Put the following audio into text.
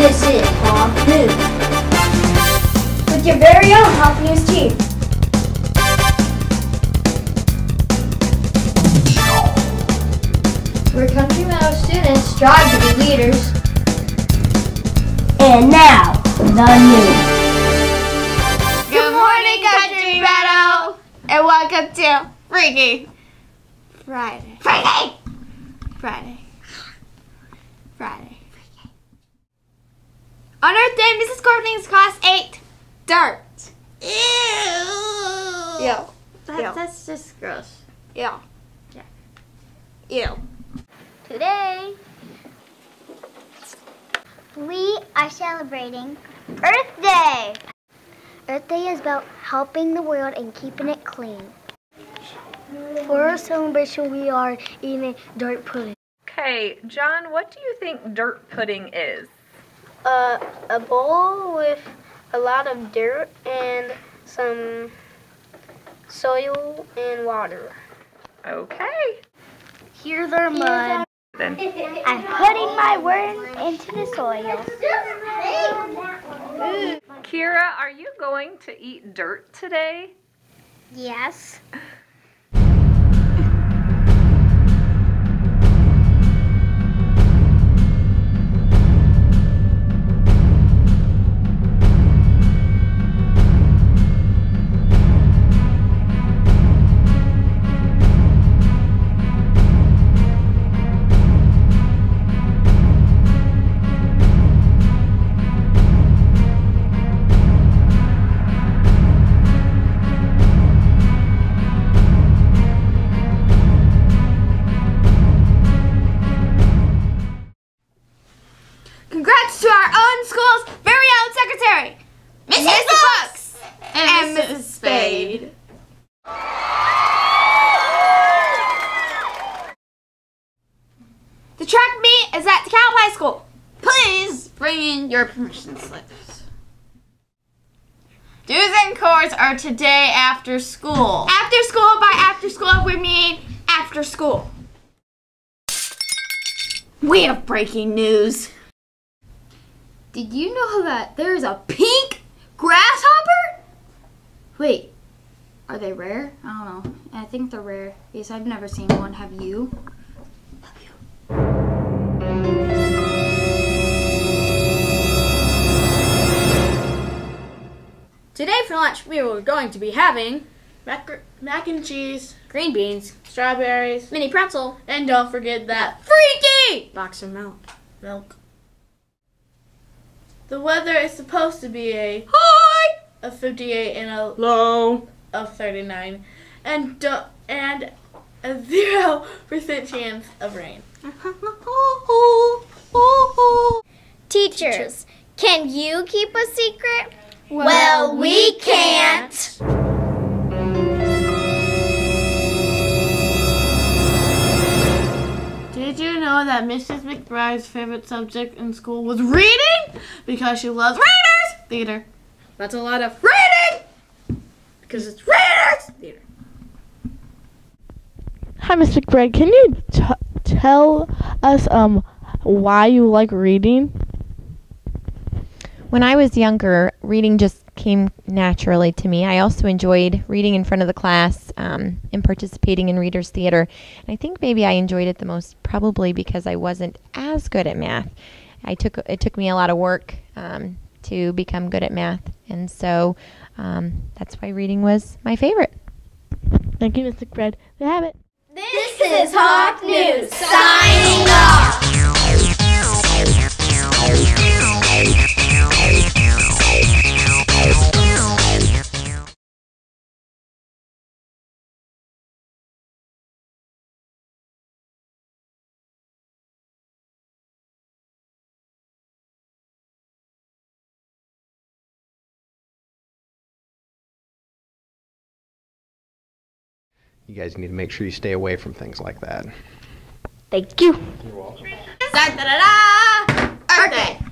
This is Hawk News. With your very own Hawk News team. Where Country Meadow students strive to be leaders. And now, the news. Good morning, Country Meadow, and welcome to Freaky Friday. Friday. Friday. Friday. On Earth Day, Mrs. Courtney's class ate dirt. Ew. Yeah. That, Ew. That's just gross. Yeah. Yeah. Ew. Today, we are celebrating Earth Day. Earth Day is about helping the world and keeping it clean. For our celebration, we are eating dirt pudding. Okay, John, what do you think dirt pudding is? Uh, a bowl with a lot of dirt and some soil and water. Okay. Here's our mud. Then I'm putting my worm into the soil. Kira, are you going to eat dirt today? Yes. Mrs. Brooks and, Mrs. Spade. The track meet is at DeKalb High School. Please bring in your permission slips. Do's and chores are today after school. After school, by after school, we mean after school. We have breaking news. Did you know that there's a pink grasshopper? Wait, are they rare? I don't know. I think they're rare because I've never seen one. Have you? Have you? Today for lunch, we were going to be having Mac, mac and cheese, green beans, strawberries, mini pretzel, and don't forget that freaky box of milk. milk. The weather is supposed to be a high a 58 and a Low. of 39, and and a zero percent chance of rain. Teachers, can you keep a secret? Well, we can't. That Mrs. McBride's favorite subject in school was reading because she loves readers theater? That's a lot of reading because it's readers theater. Hi, Miss McBride. Can you t- tell us um why you like reading? When I was younger, reading just came naturally to me. I also enjoyed reading in front of the class um, and participating in readers' theater. And I think maybe I enjoyed it the most probably because I wasn't as good at math. I took it took me a lot of work um, to become good at math, and so um, that's why reading was my favorite. Thank you, Mr. McBride. We have it. This is Hawk News You guys need to make sure you stay away from things like that. Thank you. Da da da da! Earth Day.